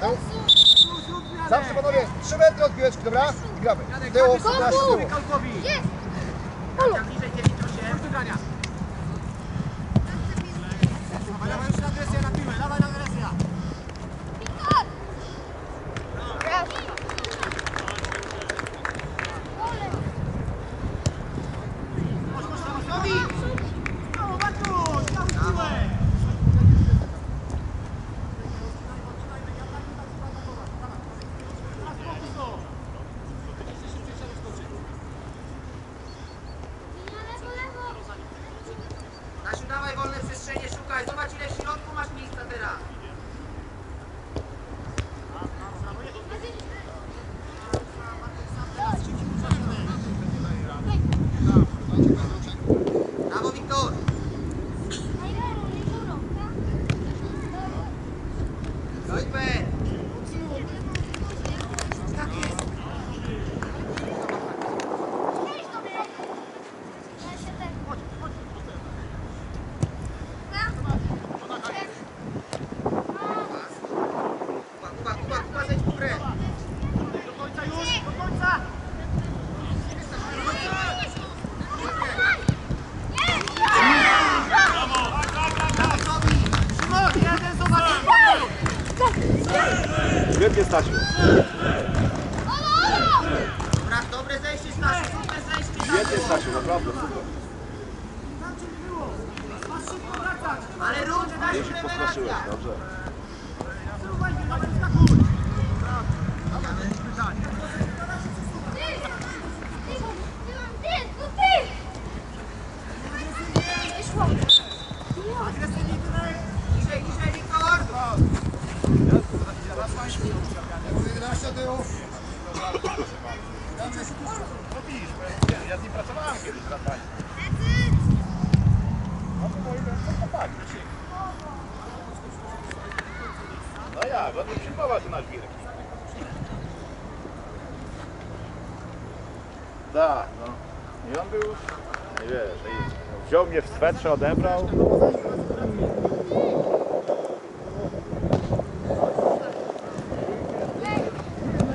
No. Zawsze panowie, 3 metry od piłeczki, dobra? I gramy. Tyło, 17 tyłu. Jest! Halo! Bliżej 9, 8. Do grania. zejście Stasiu. Dobra, dobre zejście Stasiu, super zejście. Świetnie Stasiu, naprawdę, super. Ale rudy, daj się Dobrze. Tak, no. I on był, nie wiesz, wziął mnie w swetrze, odebrał.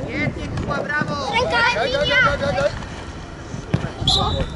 Świetnie, Kuba, brawo! Brawo! O to!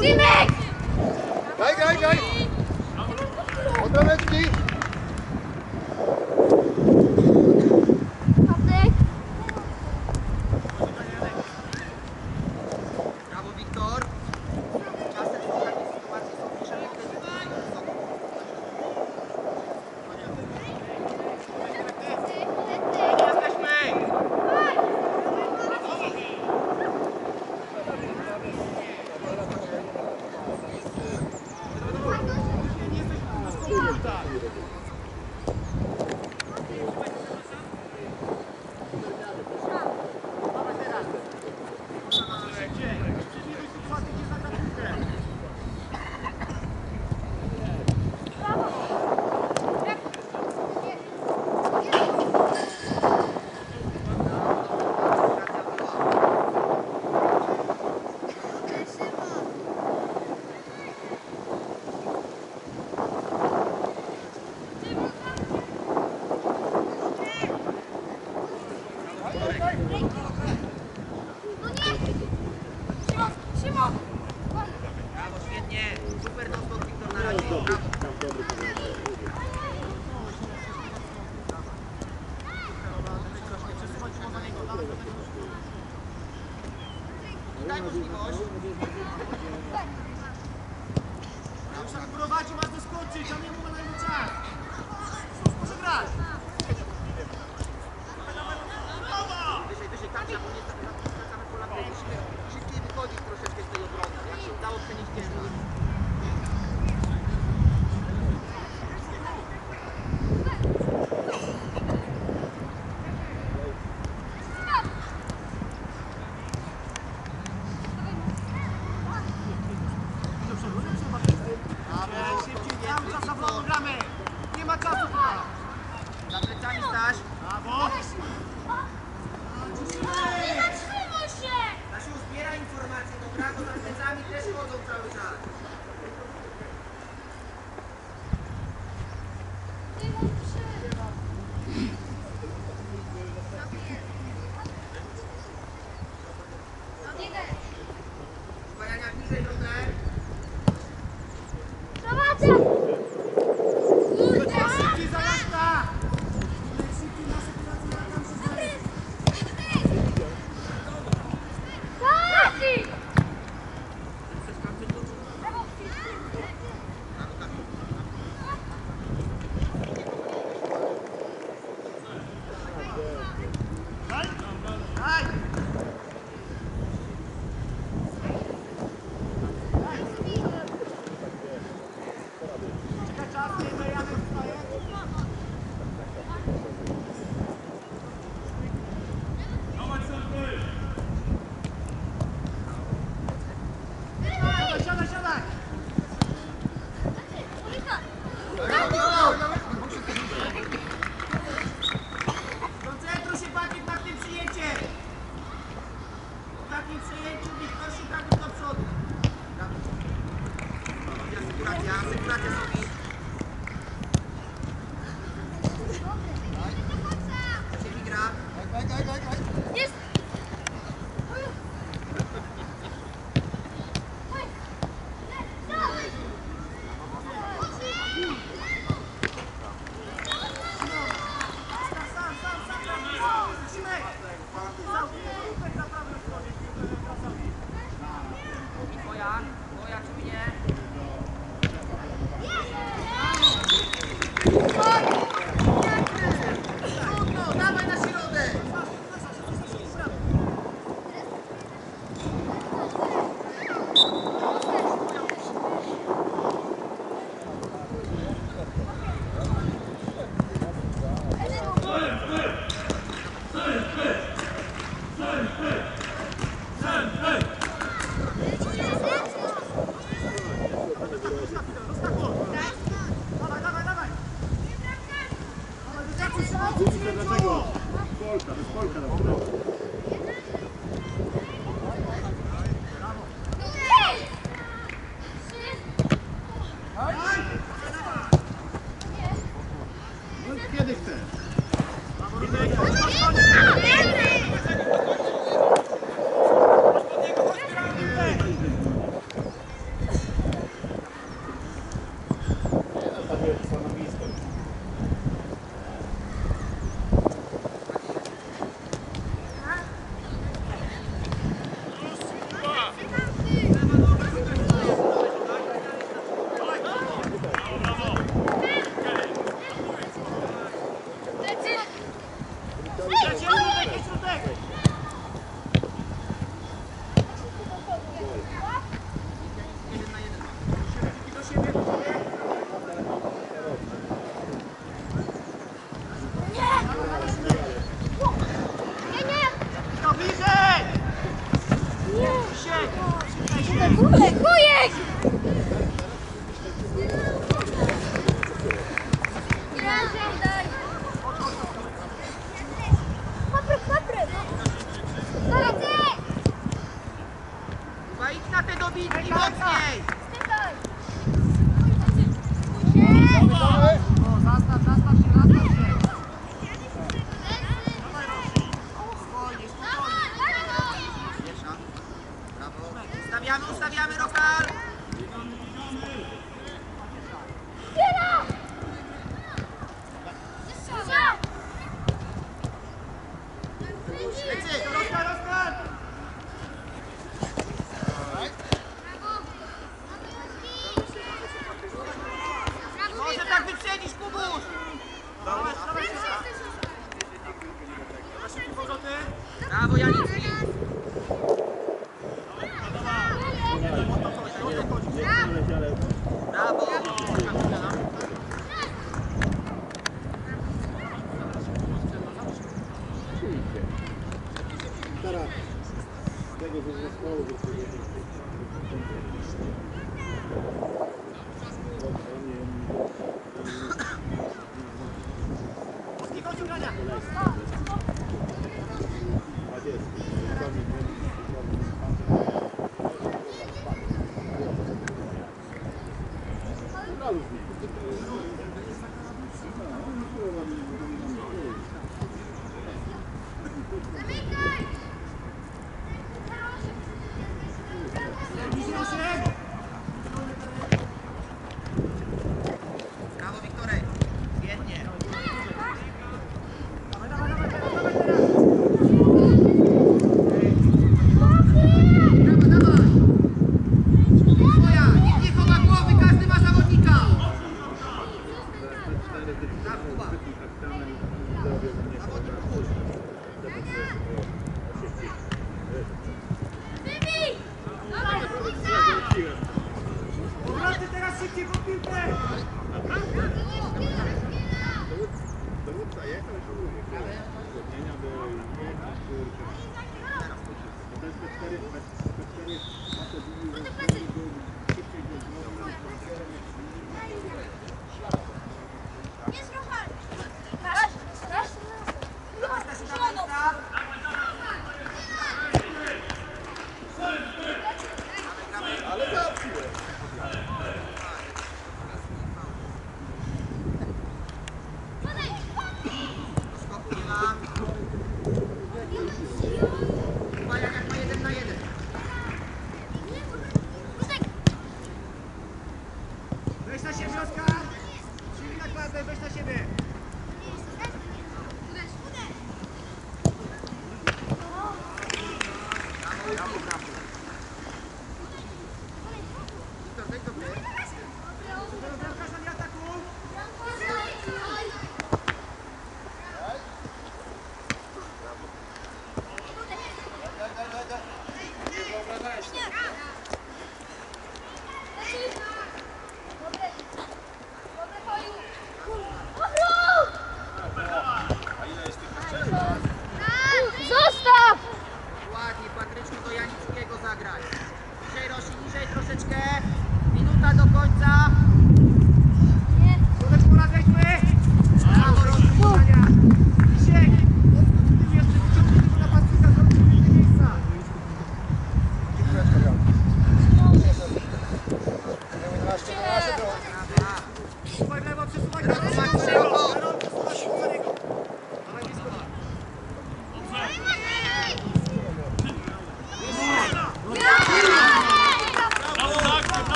Gimmick! Đấy, đấy, đấy! Polka, to jest Polka na Idźcie po piłkę! Do Łódca jechał i szanuje. Zgodnienia były jechać, kurczę. To jest P4, P4, nasze dni szybciej niż mogą. Nie zruchaj! Masz, masz, masz.